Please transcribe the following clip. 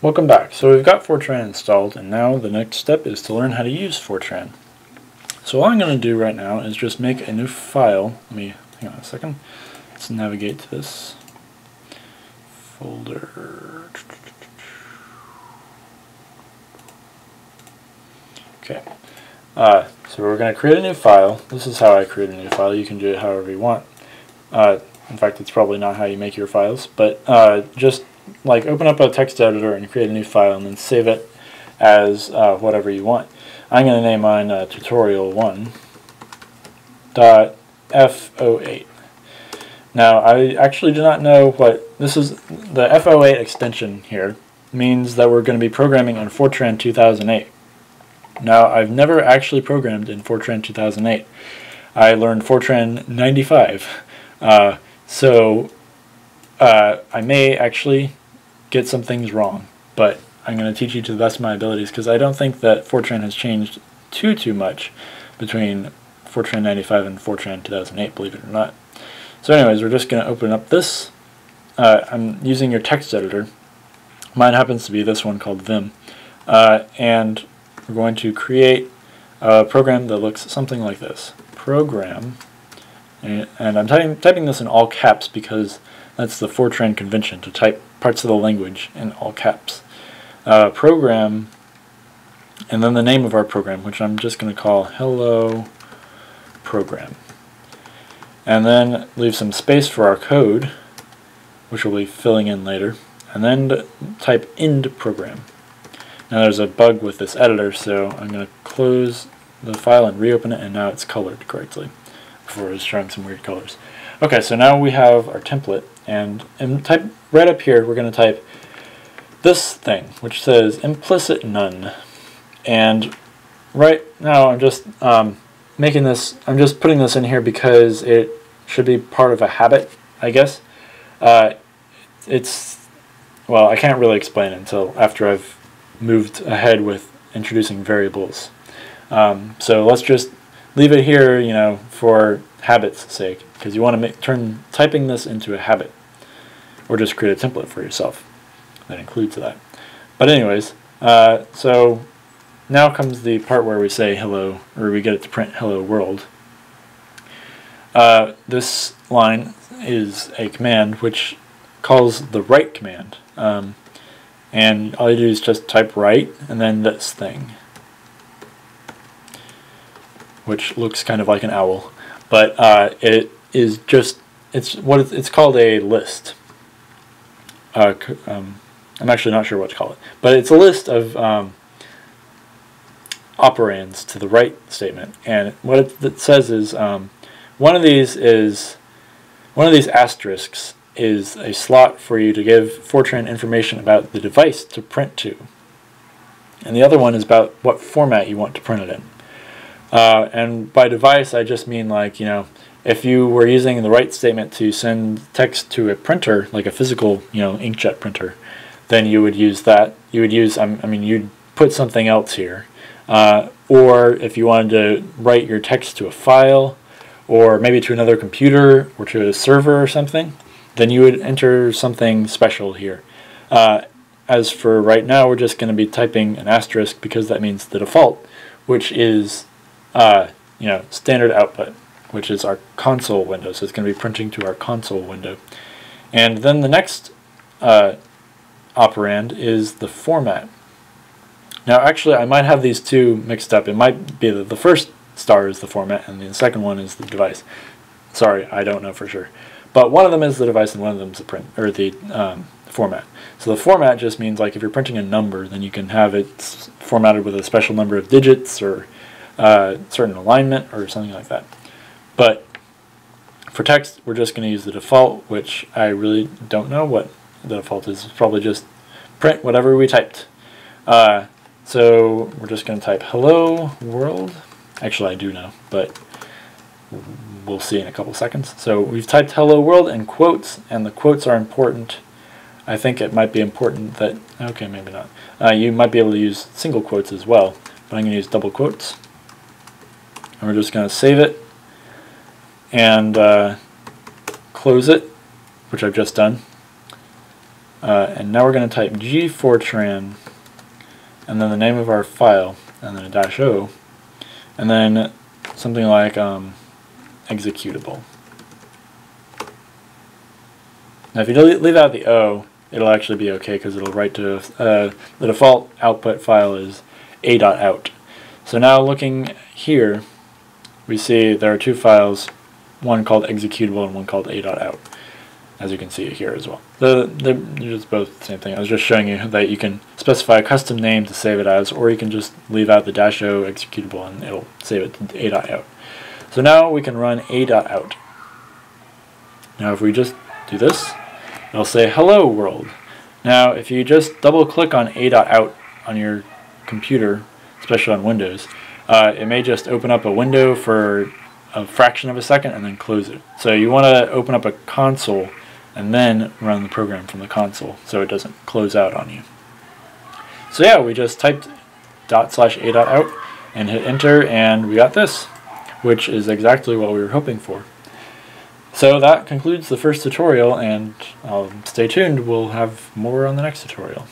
Welcome back. So we've got Fortran installed and now the next step is to learn how to use Fortran. So all I'm going to do right now is just make a new file. Let me, hang on a second. Let's navigate to this folder. Okay. Uh, so we're going to create a new file. This is how I create a new file. You can do it however you want. Uh, in fact, it's probably not how you make your files, but uh, just like open up a text editor and create a new file and then save it as uh, whatever you want. I'm going to name mine uh, tutorial1 dot f08. Now I actually do not know what this is. The f08 extension here means that we're going to be programming in Fortran 2008. Now I've never actually programmed in Fortran 2008. I learned Fortran 95. Uh, so uh, I may actually get some things wrong, but I'm going to teach you to the best of my abilities because I don't think that Fortran has changed too, too much between Fortran 95 and Fortran 2008, believe it or not. So anyways, we're just going to open up this. Uh, I'm using your text editor. Mine happens to be this one called Vim. Uh, and we're going to create a program that looks something like this. Program and, and I'm typing, typing this in all caps because that's the Fortran convention, to type parts of the language in all caps. Uh, program, and then the name of our program, which I'm just going to call hello program. And then leave some space for our code, which we'll be filling in later. And then type end program. Now there's a bug with this editor, so I'm going to close the file and reopen it, and now it's colored correctly before it was showing some weird colors. Okay, so now we have our template, and, type right up here, we're going to type this thing, which says implicit none. And right now, I'm just um, making this, I'm just putting this in here because it should be part of a habit, I guess. Uh, it's, well, I can't really explain it until after I've moved ahead with introducing variables. Um, so let's just leave it here, you know, for habit's sake, because you want to make, turn typing this into a habit, or just create a template for yourself that includes that. But anyways, uh, so now comes the part where we say hello, or we get it to print hello world. Uh, this line is a command which calls the write command. Um, and all you do is just type write and then this thing which looks kind of like an owl, but uh, it is just it's what it's, it's called a list. Uh, um, I'm actually not sure what to call it, but it's a list of um, operands to the write statement, and what it, it says is um, one of these is one of these asterisks is a slot for you to give Fortran information about the device to print to, and the other one is about what format you want to print it in. Uh, and by device, I just mean like, you know, if you were using the write statement to send text to a printer, like a physical, you know, inkjet printer, then you would use that. You would use, I mean, you'd put something else here. Uh, or if you wanted to write your text to a file, or maybe to another computer, or to a server or something, then you would enter something special here. Uh, as for right now, we're just going to be typing an asterisk because that means the default, which is uh, you know, standard output, which is our console window. So it's going to be printing to our console window. And then the next uh, operand is the format. Now actually I might have these two mixed up. It might be that the first star is the format and the second one is the device. Sorry, I don't know for sure. But one of them is the device and one of them is the print or the um, format. So the format just means like if you're printing a number, then you can have it formatted with a special number of digits or uh, certain alignment or something like that. But for text, we're just going to use the default, which I really don't know what the default is. It's probably just print whatever we typed. Uh, so we're just going to type hello world. Actually, I do know, but we'll see in a couple seconds. So we've typed hello world in quotes, and the quotes are important. I think it might be important that, okay, maybe not. Uh, you might be able to use single quotes as well, but I'm going to use double quotes and we're just going to save it and uh, close it, which I've just done. Uh, and now we're going to type gfortran and then the name of our file and then a dash O and then something like um, executable. Now if you leave out the O, it'll actually be okay because it'll write to, uh, the default output file is a.out. So now looking here, we see there are two files, one called executable and one called a.out, as you can see here as well. The, they're just both the same thing. I was just showing you that you can specify a custom name to save it as, or you can just leave out the dash o executable and it'll save it to a.out. So now we can run a.out. Now if we just do this, it'll say hello world. Now if you just double click on a.out on your computer, especially on Windows, uh, it may just open up a window for a fraction of a second and then close it. So you want to open up a console and then run the program from the console so it doesn't close out on you. So yeah, we just typed dot slash a dot out and hit enter and we got this, which is exactly what we were hoping for. So that concludes the first tutorial and um, stay tuned, we'll have more on the next tutorial.